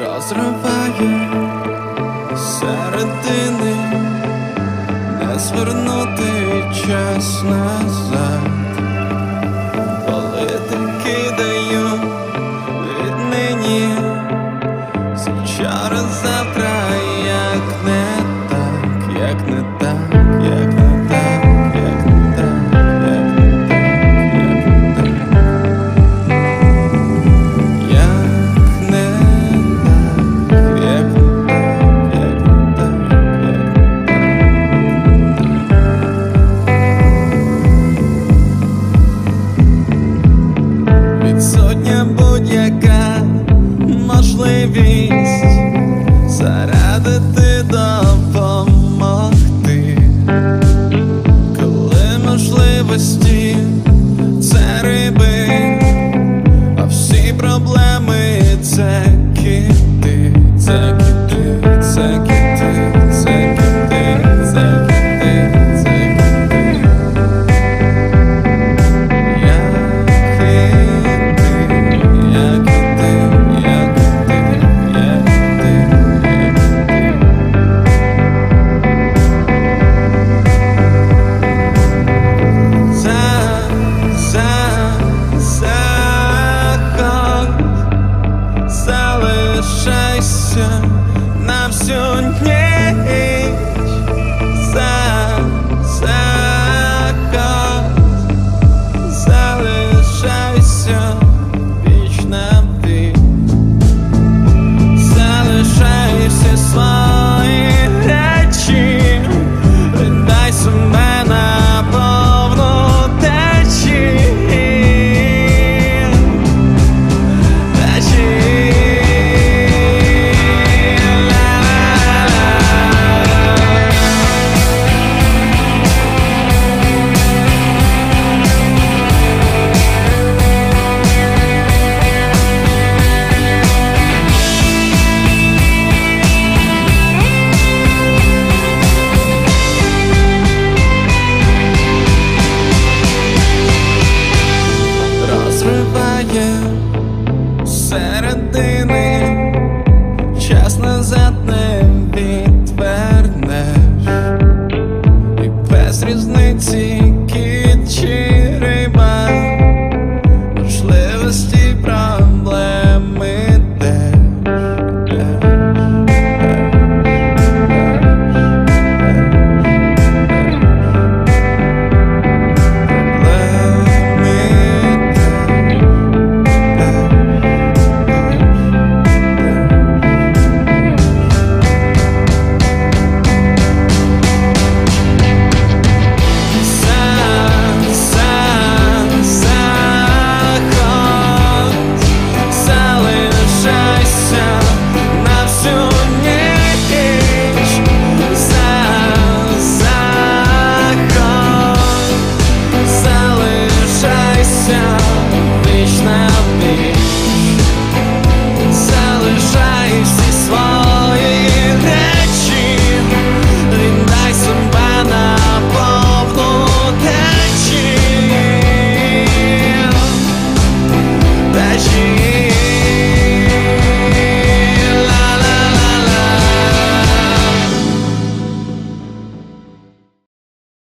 розриває середини, не звернути час. проблем. розриває середини, час назад не він.